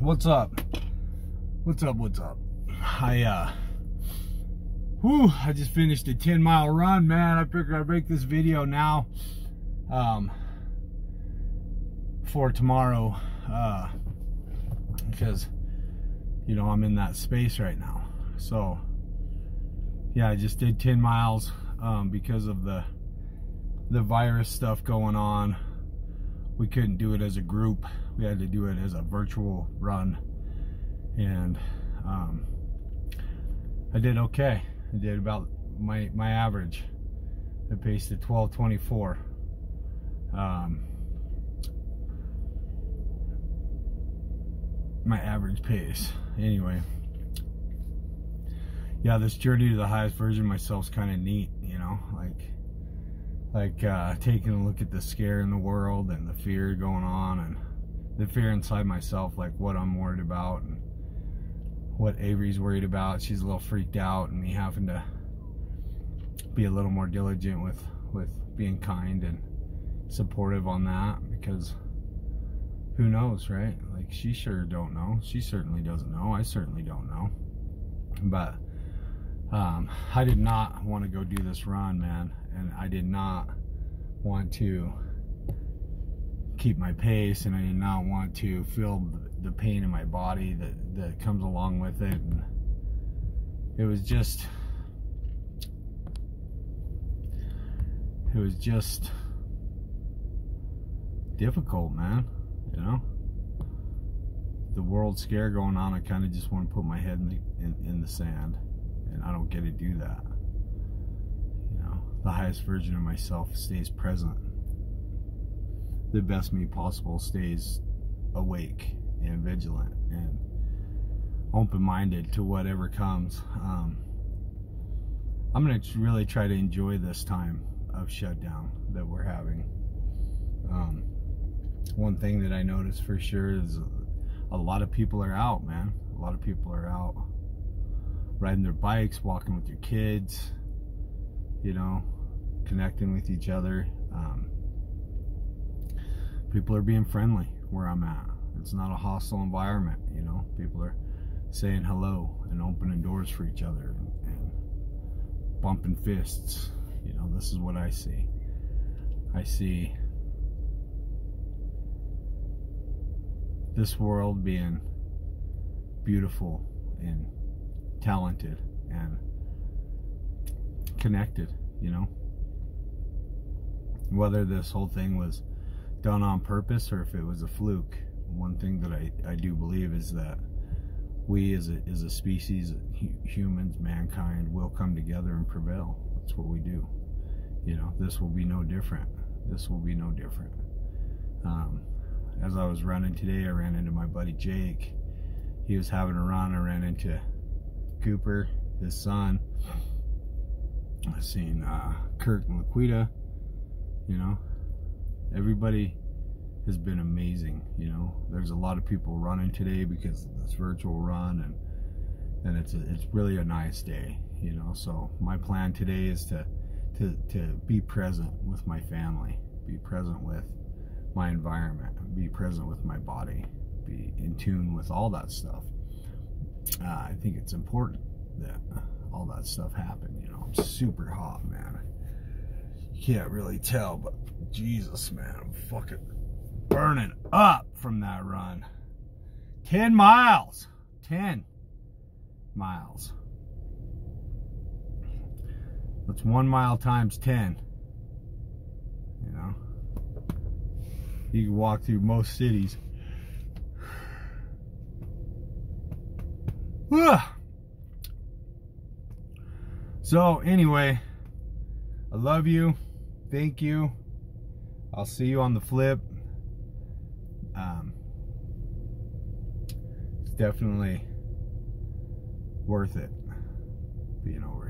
What's up? What's up? What's up? I uh whew, I just finished a 10 mile run, man. I figured I'd make this video now. Um for tomorrow. Uh because you know I'm in that space right now. So yeah, I just did 10 miles um because of the the virus stuff going on. We couldn't do it as a group. We had to do it as a virtual run. And um, I did okay. I did about my my average. I paced at 12:24. Um, my average pace. Anyway, yeah, this journey to the highest version of myself is kind of neat. You know, like like uh, taking a look at the scare in the world and the fear going on and the fear inside myself, like what I'm worried about and what Avery's worried about. She's a little freaked out and me having to be a little more diligent with, with being kind and supportive on that because who knows, right? Like she sure don't know. She certainly doesn't know. I certainly don't know. But um, I did not want to go do this run, man and I did not want to keep my pace and I did not want to feel the pain in my body that, that comes along with it and it was just it was just difficult man you know? The world scare going on I kind of just want to put my head in the in, in the sand and I don't get to do that the highest version of myself stays present. The best me possible stays awake and vigilant and open-minded to whatever comes. Um, I'm going to really try to enjoy this time of shutdown that we're having. Um, one thing that I noticed for sure is a lot of people are out, man. A lot of people are out riding their bikes, walking with your kids, you know, connecting with each other. Um, people are being friendly where I'm at. It's not a hostile environment, you know. People are saying hello and opening doors for each other and, and bumping fists. You know, this is what I see. I see this world being beautiful and talented and connected, you know whether this whole thing was done on purpose or if it was a fluke. One thing that I, I do believe is that we as a, as a species, humans, mankind, will come together and prevail. That's what we do. You know, this will be no different. This will be no different. Um, as I was running today, I ran into my buddy Jake. He was having a run. I ran into Cooper, his son. I seen uh, Kirk and Laquita you know? Everybody has been amazing you know? There's a lot of people running today because of this virtual run and and it's a, it's really a nice day you know? So my plan today is to to to be present with my family be present with my environment be present with my body be in tune with all that stuff. Uh, I think it's important that all that stuff happen you know super hot man You can't really tell, but Jesus, man, I'm fucking burning up from that run. 10 miles. 10 miles. That's one mile times 10. You know? You can walk through most cities. So, anyway, I love you thank you. I'll see you on the flip. Um, it's definitely worth it being over